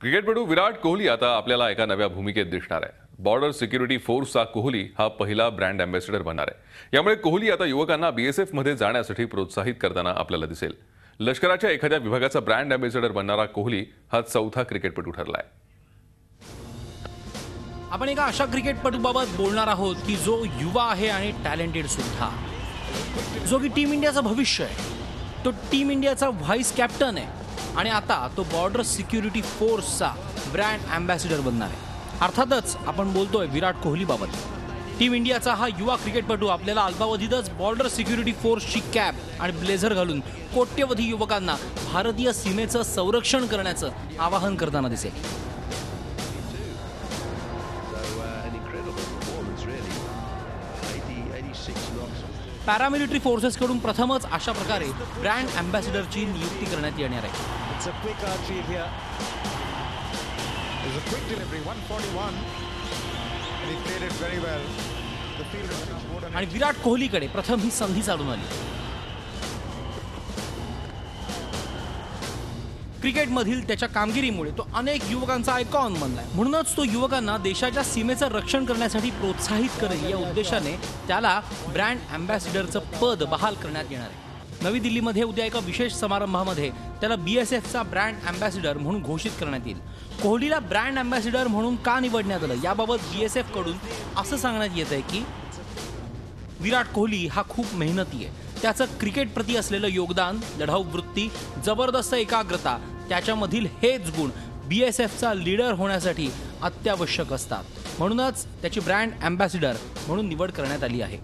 क्रिकेटपटू विराट कोहली आता आपल्याला एका नव्या भूमिकेत दिसणार आहे. बॉर्डर सिक्युरिटी फोर्सचा कोहली हा पहिला ब्रँड अँबॅसेडर बनणार आहे. यामुळे कोहली आता युवकांना बीएसएफमध्ये जाण्यासाठी प्रोत्साहित करताना आपल्याला दिसेल. लष्कराच्या एखाद्या विभागाचा ब्रँड अँबॅसेडर बनणारा कोहली हा चौथा क्रिकेटपटू ठरला आहे आपण एका अशा क्रिकेटपटूबाबत बोलणार आहोत की जो युवा आहे आणि टॅलेंटेड सुद्धा. जो की टीम इंडियाचं भविष्य आहे. तो टीम इंडियाचा व्हाईस कॅप्टन आहे. आणि आता तो बॉर्डर सिक्युरिटी फोर्सचा ब्रँड अँबॅसिडर बनणार आहे. अर्थातच आपण बोलतोय विराट कोहलीबाबत. टीम इंडियाचा हा युवा क्रिकेटपटू आपल्याला अल्पावधीतच बॉर्डर सिक्युरिटी फोर्सची कॅप आणि ब्लेझर घालून कोट्यवधी युवकांना भारतीय सीमेचं संरक्षण करण्याचं आवाहन करताना दिसेल. पॅरामिट्री फोर्सेसकडून प्रथमच अशा प्रकारे ब्रँड अँबॅसिडरची नियुक्ती करण्यात येणार आहे. आणि विराट कोहलीकडे प्रथम ही संधी चालून आली. क्रिकेटमधील त्याच्या कामगिरीमुळे तो अनेक युवकांचा आयकॉन बनलाय. म्हणूनच तो युवकांना देशाच्या सीमेचं रक्षण करण्यासाठी प्रोत्साहित करेल या उद्देशाने त्याला ब्रँड अँबॅसिडरचं पद बहाल करण्यात येणार आहे. नवी दिल्लीमध्ये उद्या एका विशेष समारंभामध्ये त्याला बी एस एफचा ब्रँड अँबॅसिडर म्हणून घोषित करण्यात येईल. कोहलीला ब्रँड अँबॅसिडर म्हणून का निवडण्यात आलं? याबाबत बी एस एफकडून असं सांगण्यात येत आहे की विराट कोहली हा खूप मेहनती आहे त्याचं क्रिकेटप्रती असलेलं योगदान लढाऊ वृत्ती जबरदस्त एकाग्रता त्याच्यामधील हेच गुण बी एस एफचा लीडर होण्यासाठी अत्यावश्यक असतात. म्हणूनच त्याची ब्रँड अँबॅसिडर म्हणून निवड करण्यात आली आहे.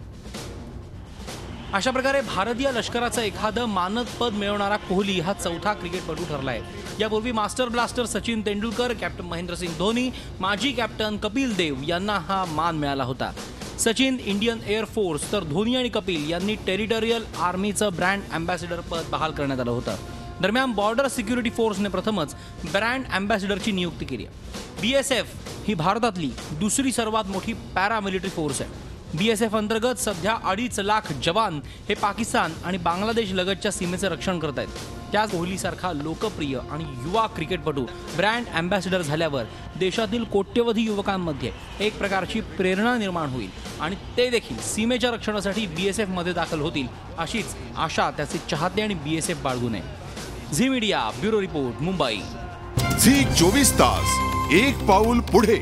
अशा प्रकारे भारतीय लष्कराचं एखादं मानद पद मिळवणारा कोहली हा चौथा क्रिकेटपटू ठरला आहे यापूर्वी master blaster Sachin Tendulkar captain Mahendra Singh Dhoni माजी कॅप्टन कपिल देव यांना हा मान मिळाला होता. सचिन इंडियन एअरफोर्स तर धोनी आणि कपिल यांनी टेरिटोरियल आर्मीचं ब्रँड अँबॅसिडर पद बहाल करण्यात आलं होतं. दरम्यान बॉर्डर सिक्युरिटी फोर्सने प्रथमच ब्रँड अँबॅसिडरची नियुक्ती केली आहे. बी एस एफ ही भारतातली दुसरी सर्वात मोठी पॅरामिलिटरी फोर्स आहे. बी एस एफ अंतर्गत सध्या अडीच लाख जवान हे पाकिस्तान आणि बांगलादेश लगतच्या सीमेचं रक्षण करत आहेत. त्या कोहलीसारखा लोकप्रिय आणि युवा क्रिकेटपटू ब्रँड अँबॅसिडर झाल्यावर देशातील कोट्यवधी युवकांमध्ये एक प्रकारची प्रेरणा निर्माण होईल आणि ते देखील सीमेच्या रक्षणासाठी बी एस एफमध्ये दाखल होतील अशीच आशा त्याचे चाहते आणि बी एस एफ बाळगू नये Zee media bureau report Mumbai. Zee चोवीस तास एक पाऊल पुढे.